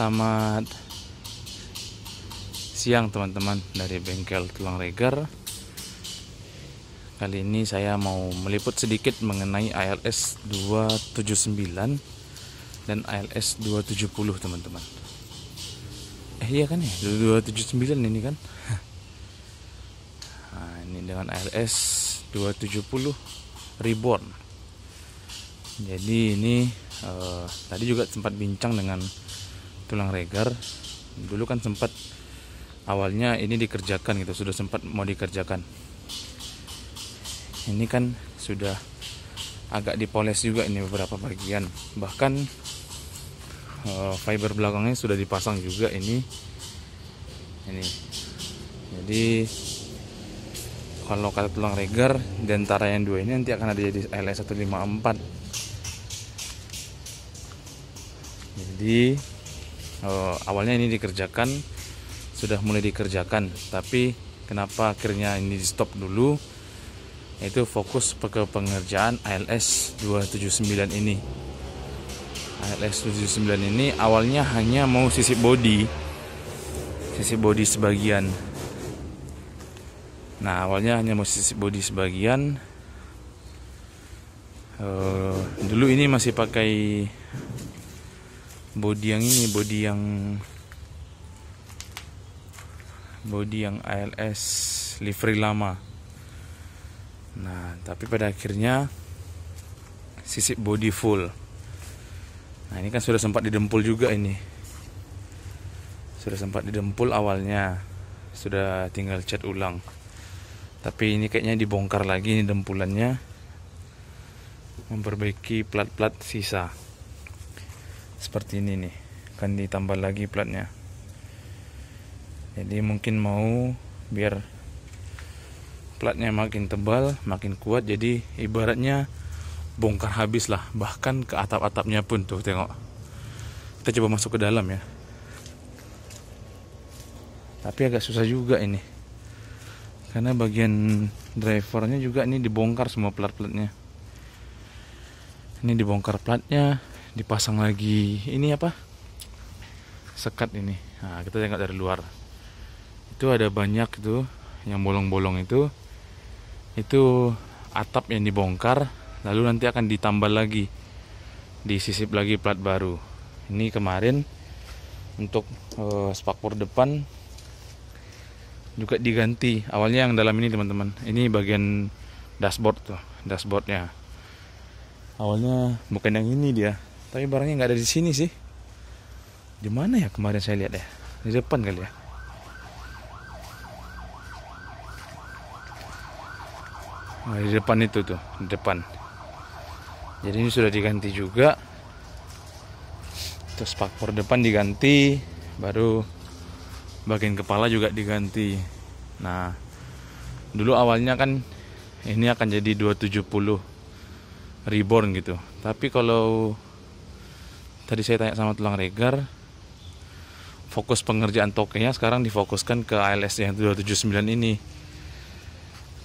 Selamat siang teman-teman dari bengkel tulang regar Kali ini saya mau meliput sedikit mengenai ALS 279 dan ALS 270 teman-teman. Eh iya kan ya? 279 ini kan? Nah ini dengan ALS 270 Reborn. Jadi ini uh, tadi juga sempat bincang dengan tulang regar. Dulu kan sempat awalnya ini dikerjakan gitu sudah sempat mau dikerjakan. Ini kan sudah agak dipoles juga ini beberapa bagian. Bahkan uh, fiber belakangnya sudah dipasang juga ini. Ini. Jadi kalau kata tulang regar di antara yang dua ini nanti akan ada jadi LS 154 jadi uh, awalnya ini dikerjakan sudah mulai dikerjakan. Tapi kenapa akhirnya ini di stop dulu? Itu fokus ke pengerjaan ALS 279 ini. ALS 279 ini awalnya hanya mau sisi body sisi body sebagian. Nah awalnya hanya mau sisi body sebagian. Uh, dulu ini masih pakai body yang ini body yang body yang ALS livery lama. Nah tapi pada akhirnya sisip body full. Nah ini kan sudah sempat didempul juga ini. Sudah sempat didempul awalnya. Sudah tinggal cat ulang. Tapi ini kayaknya dibongkar lagi ini dempulannya. Memperbaiki plat-plat sisa seperti ini nih. Akan ditambah lagi platnya. Jadi mungkin mau biar platnya makin tebal makin kuat jadi ibaratnya bongkar habis lah. Bahkan ke atap-atapnya pun tuh tengok. Kita coba masuk ke dalam ya. Tapi agak susah juga ini. Karena bagian drivernya juga ini dibongkar semua plat-platnya. Ini dibongkar platnya dipasang lagi. Ini apa? Sekat ini. Nah kita tengok dari luar. Itu ada banyak itu yang bolong-bolong itu. Itu atap yang dibongkar lalu nanti akan ditambal lagi. Disisip lagi plat baru. Ini kemarin untuk uh, spakbor depan juga diganti. Awalnya yang dalam ini teman-teman. Ini bagian dashboard tuh dashboardnya. Awalnya bukan yang ini dia tapi barangnya nggak ada di sini sih. Di mana ya kemarin saya lihat ya? Di depan kali ya. Nah, di depan itu tuh, di depan. Jadi ini sudah diganti juga. Terus spakbor depan diganti, baru bagian kepala juga diganti. Nah, dulu awalnya kan ini akan jadi 270 reborn gitu. Tapi kalau tadi saya tanya sama tulang regar fokus pengerjaan tokenya sekarang difokuskan ke ALS yang 279 ini.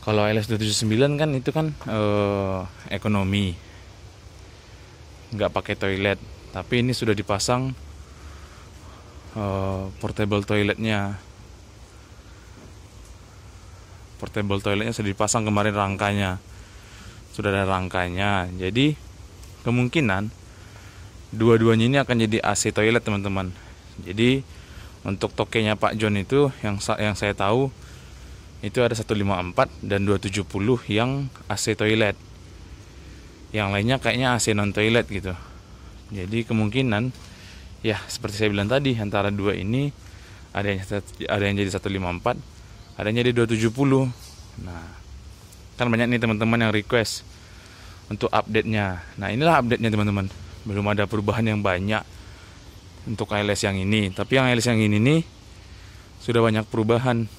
Kalau ALS 279 kan itu kan eh, ekonomi. Nggak pakai toilet tapi ini sudah dipasang eh, portable toiletnya. Portable toiletnya sudah dipasang kemarin rangkanya. Sudah ada rangkanya. Jadi kemungkinan dua-duanya ini akan jadi AC toilet teman-teman. Jadi untuk tokenya Pak John itu yang yang saya tahu itu ada 154 dan 270 yang AC toilet. Yang lainnya kayaknya AC non toilet gitu. Jadi kemungkinan ya seperti saya bilang tadi antara dua ini ada yang ada yang jadi 154 ada yang jadi 270 nah kan banyak nih teman-teman yang request untuk update nya nah inilah update nya teman-teman belum ada perubahan yang banyak untuk ALS yang ini. Tapi yang ALS yang ini nih sudah banyak perubahan.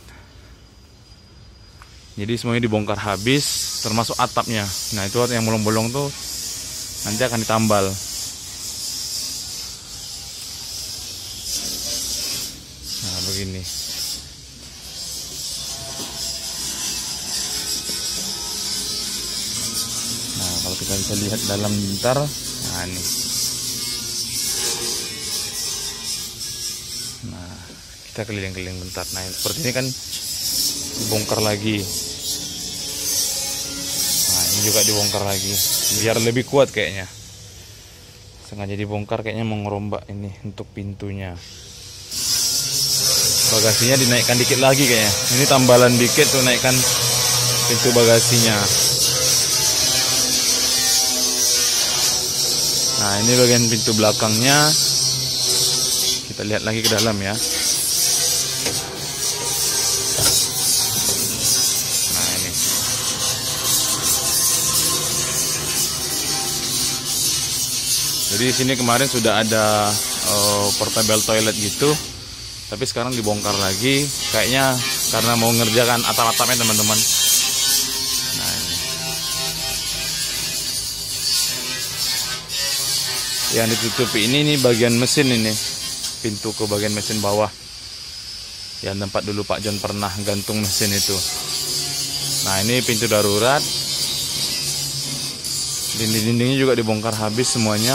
Jadi semuanya dibongkar habis termasuk atapnya. Nah itu yang bolong-bolong tuh nanti akan ditambal. Nah begini. Nah kalau kita bisa lihat dalam bentar ini nah kita keliling-keliling bentar. Nah seperti ini kan dibongkar lagi. Nah ini juga dibongkar lagi. Biar lebih kuat kayaknya. Sengaja dibongkar kayaknya mau ini untuk pintunya. Bagasinya dinaikkan dikit lagi kayaknya. Ini tambalan dikit tuh naikkan pintu bagasinya nah ini bagian pintu belakangnya. Kita lihat lagi ke dalam ya. Nah ini. Jadi di sini kemarin sudah ada uh, portable toilet gitu. Tapi sekarang dibongkar lagi. Kayaknya karena mau ngerjakan atap-atapnya teman-teman yang ditutupi ini nih bagian mesin ini. Pintu ke bagian mesin bawah. Yang tempat dulu Pak John pernah gantung mesin itu. Nah ini pintu darurat. Dinding-dindingnya juga dibongkar habis semuanya.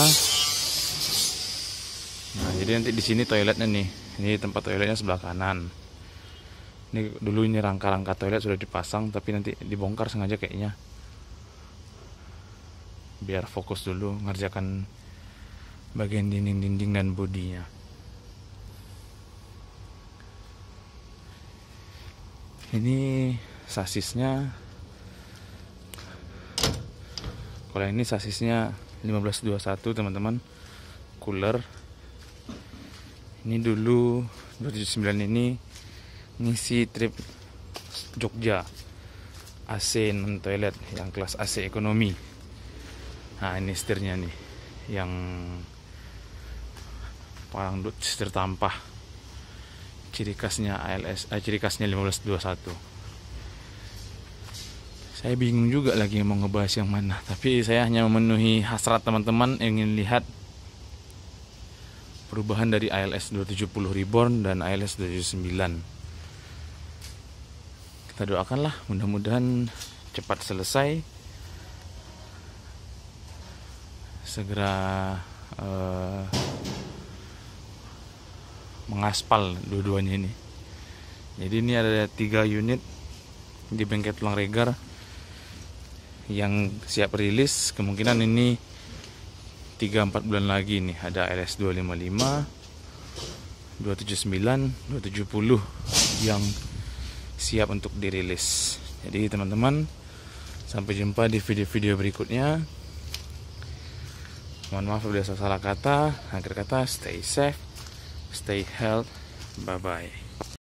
Nah jadi nanti di sini toiletnya nih. Ini tempat toiletnya sebelah kanan. Ini dulu ini rangka-rangka toilet sudah dipasang tapi nanti dibongkar sengaja kayaknya. Biar fokus dulu ngerjakan bagian dinding-dinding dan bodinya ini sasisnya kalau ini sasisnya 1521 teman-teman. Cooler. Ini dulu 279 ini ngisi trip Jogja. AC non toilet yang kelas AC ekonomi. Nah ini setirnya nih yang parang setir tampah. Ciri khasnya ALS eh, ciri khasnya 1521 saya bingung juga lagi mau ngebahas yang mana tapi saya hanya memenuhi hasrat teman-teman ingin lihat perubahan dari ALS 270 Reborn dan ALS 279 kita doakanlah mudah-mudahan cepat selesai. Segera uh, mengaspal dua-duanya ini. Jadi ini ada tiga unit di bengkel tulang regar yang siap rilis. Kemungkinan ini 3-4 bulan lagi nih. Ada LS 255 279 270 yang siap untuk dirilis. Jadi teman-teman sampai jumpa di video-video berikutnya. Mohon maaf bila salah kata. Akhir kata stay safe stay healthy bye bye